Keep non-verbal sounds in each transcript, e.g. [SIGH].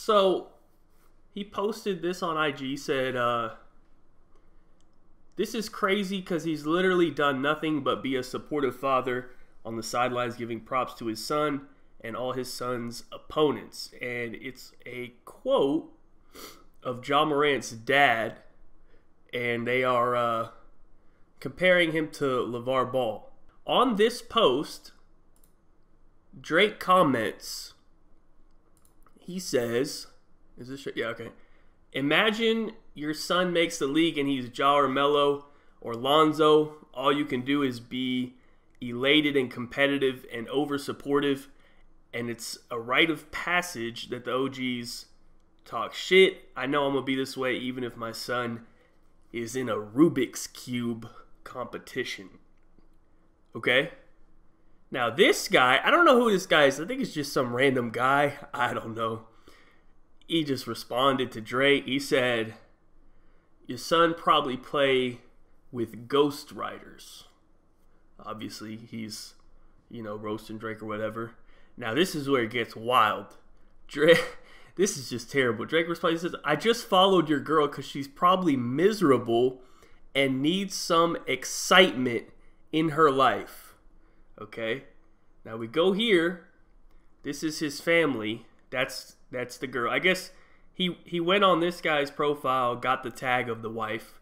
So he posted this on IG, said, uh, This is crazy because he's literally done nothing but be a supportive father on the sidelines, giving props to his son and all his son's opponents. And it's a quote of Ja Morant's dad, and they are uh, comparing him to LaVar Ball. On this post, Drake comments, he says, is this shit yeah, okay. Imagine your son makes the league and he's Ja or Melo or Lonzo. All you can do is be elated and competitive and over supportive. And it's a rite of passage that the OGs talk shit. I know I'm to be this way even if my son is in a Rubik's Cube competition. Okay? Now, this guy, I don't know who this guy is. I think it's just some random guy. I don't know. He just responded to Drake. He said, Your son probably play with ghostwriters. Obviously, he's, you know, roasting Drake or whatever. Now, this is where it gets wild. Drake, [LAUGHS] this is just terrible. Drake responds, he says, I just followed your girl because she's probably miserable and needs some excitement in her life. Okay? Now we go here. This is his family. That's that's the girl. I guess he he went on this guy's profile, got the tag of the wife,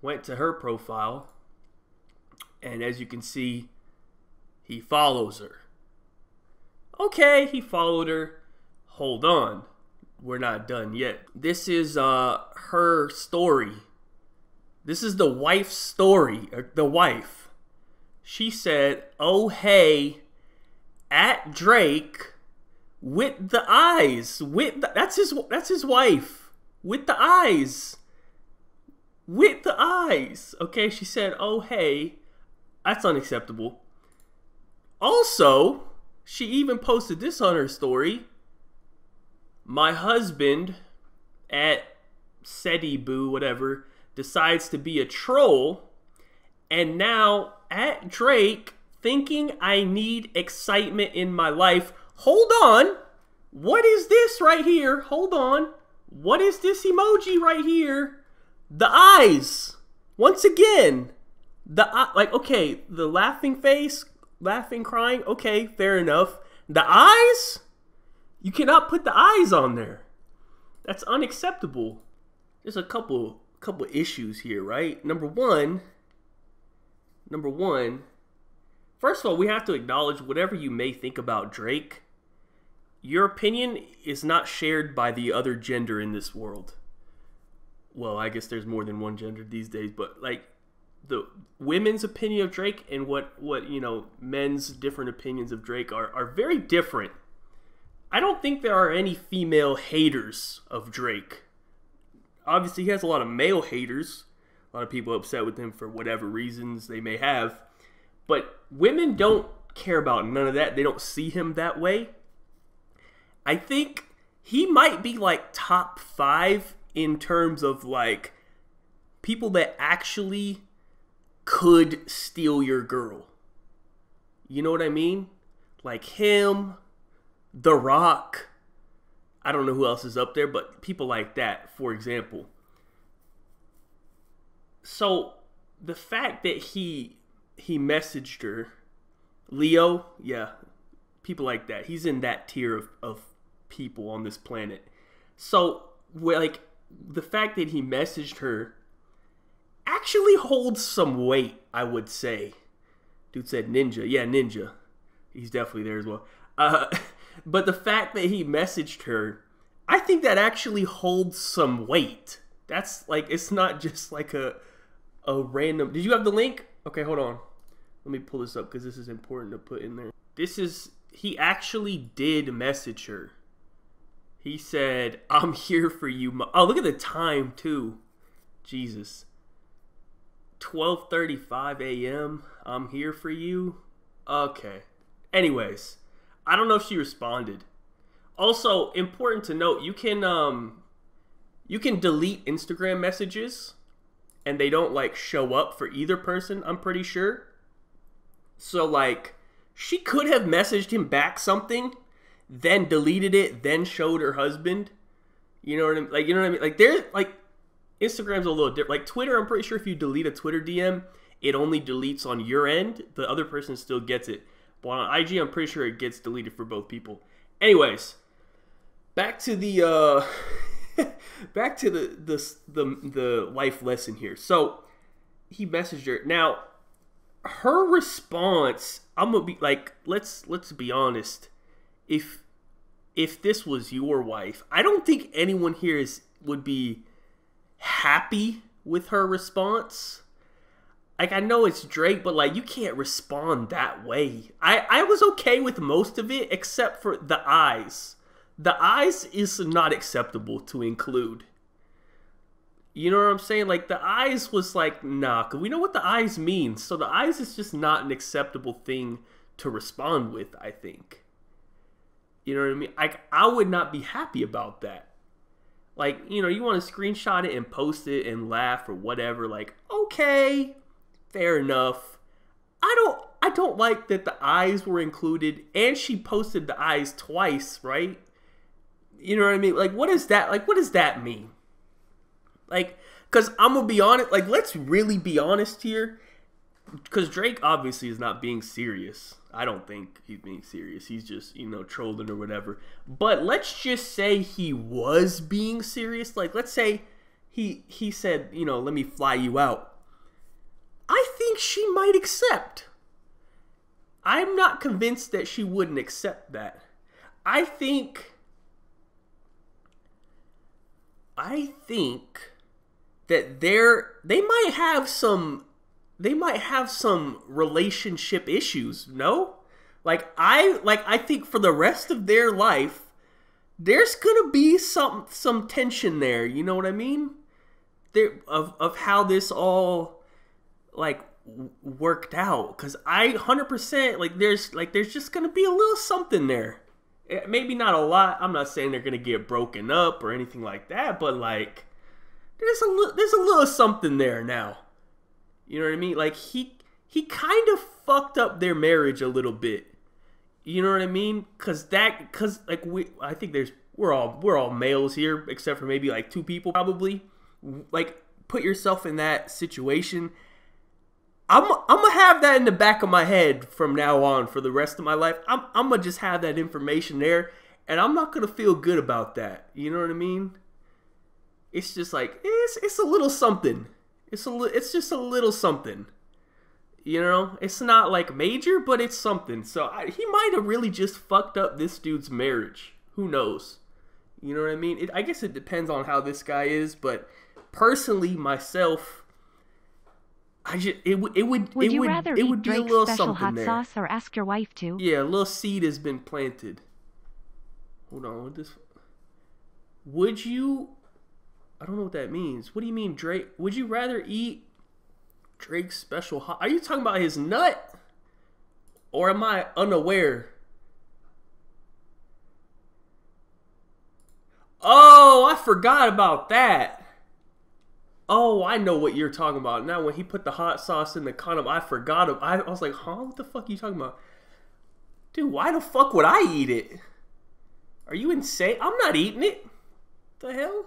went to her profile, and as you can see, he follows her. Okay, he followed her. Hold on. We're not done yet. This is uh her story. This is the wife's story. The wife. She said, "Oh hey, at Drake with the eyes. With the, that's his that's his wife. With the eyes. With the eyes. Okay, she said, "Oh hey, that's unacceptable." Also, she even posted this on her story. My husband at Seti Boo, whatever, decides to be a troll, and now at Drake thinking I need excitement in my life. Hold on. What is this right here? Hold on. What is this emoji right here? The eyes. Once again, the like okay, the laughing face, laughing, crying. Okay, fair enough. The eyes? You cannot put the eyes on there. That's unacceptable. There's a couple couple issues here, right? Number 1, number one, first of all, we have to acknowledge whatever you may think about Drake, your opinion is not shared by the other gender in this world. Well, I guess there's more than one gender these days, but like the women's opinion of Drake and what what you know men's different opinions of Drake are are very different. I don't think there are any female haters of Drake. Obviously, he has a lot of male haters. A lot of people upset with him for whatever reasons they may have. But women don't care about none of that. They don't see him that way. I think he might be like top five in terms of like people that actually could steal your girl. You know what I mean? Like him, The Rock. I don't know who else is up there, but people like that, for example. So the fact that he he messaged her. Leo, yeah, people like that. He's in that tier of, of people on this planet. So, like, the fact that he messaged her actually holds some weight, I would say. Dude said ninja. Yeah, ninja. He's definitely there as well. Uh, [LAUGHS] but the fact that he messaged her, I think that actually holds some weight. That's like, it's not just like a, a random. Did you have the link? Okay, hold on. Let me pull this up because this is important to put in there. This is he actually did message her. He said, "I'm here for you." Oh, look at the time too. Jesus. 12:35 a.m. I'm here for you. Okay. Anyways, I don't know if she responded. Also, important to note, you can um you can delete Instagram messages and they don't like show up for either person, I'm pretty sure. So like she could have messaged him back something, then deleted it, then showed her husband. You know what I mean? Like you know what I mean? Like there's like Instagram's a little different. Like Twitter, I'm pretty sure if you delete a Twitter DM, it only deletes on your end. The other person still gets it. But on IG, I'm pretty sure it gets deleted for both people. Anyways, back to the uh [LAUGHS] [LAUGHS] back to the the the, the life lesson here. So he messaged her. Now, her response, I'm gonna be like, let's let's be honest. If if this was your wife, I don't think anyone here is would be happy with her response. Like I know it's Drake, but like you can't respond that way. I I was okay with most of it except for the eyes. The eyes is not acceptable to include. You know what I'm saying? Like the eyes was like nah, cause we know what the eyes mean. So the eyes is just not an acceptable thing to respond with. I think. You know what I mean? Like I would not be happy about that. Like you know, you want to screenshot it and post it and laugh or whatever. Like okay, fair enough. I don't. I don't like that the eyes were included, and she posted the eyes twice, right? You know what I mean? Like, what is that? Like, what does that mean? Like, because I'm gonna be honest. Like, let's really be honest here. Because Drake obviously is not being serious. I don't think he's being serious. He's just, you know, trolling or whatever. But let's just say he was being serious. Like, let's say he he said, you know, let me fly you out. I think she might accept. I'm not convinced that she wouldn't accept that. I think I think that they're they might have some they might have some relationship issues, no? Like I like I think for the rest of their life there's going to be some some tension there, you know what I mean? There of of how this all like worked out cuz I 100% like there's like there's just going to be a little something there. Eh, maybe not a lot. I'm not saying they're to get broken up or anything like that, but like there's a li- there's a little something there now. You know what I mean? Like he he kind of fucked up their marriage a little bit. You know what I mean? Cause that cause like we I think there's we're all we're all males here except for maybe like two people probably. Like put yourself in that situation. I'm I'm gonna have that in the back of my head from now on for the rest of my life. I'm I'm gonna just have that information there, and I'm not gonna feel good about that. You know what I mean? It's just like it's it's a little something. It's a li- it's just a little something. You know, it's not like major, but it's something. So I, he might have really just fucked up this dude's marriage. Who knows? You know what I mean? It, I guess it depends on how this guy is, but personally, myself, I just it would it would Would it you would rather it eat would be a little special something hot there. sauce or ask your wife to? Yeah, a little seed has been planted. Hold on, what this? Would you? I don't know what that means. What do you mean, Drake? Would you rather eat Drake's special hot? Are you talking about his nut, or am I unaware? Oh, I forgot about that. Oh, I know what you're talking about. Now, when he put the hot sauce in the condom, I forgot. Of, I, I was like, huh? What the fuck are you talking about? Dude, why the fuck would I eat it? Are you insane? I'm not eating it. The hell?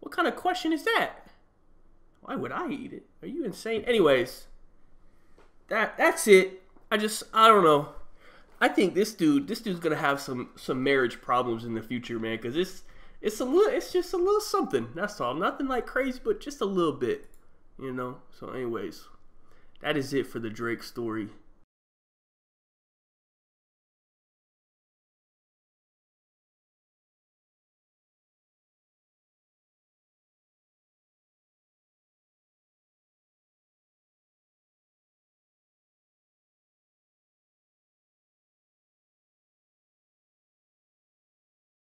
What kind of question is that? Why would I eat it? Are you insane? Anyways, that that's it. I just I don't know. I think this dude this dude's gonna have some some marriage problems in the future, man. Cause it's it's a little it's just a little something. That's all. Nothing like crazy, but just a little bit. You know. So, anyways, that is it for the Drake story.